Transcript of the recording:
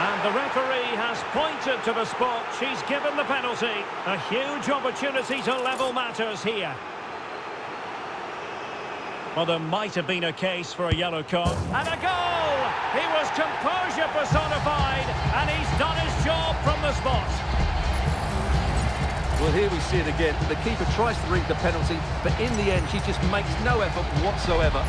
And the referee has pointed to the spot. She's given the penalty. A huge opportunity to level matters here. Well, there might have been a case for a yellow card. And a goal! He was composure personified, and he's done his job from the spot. Well, here we see it again. The keeper tries to read the penalty, but in the end, she just makes no effort whatsoever.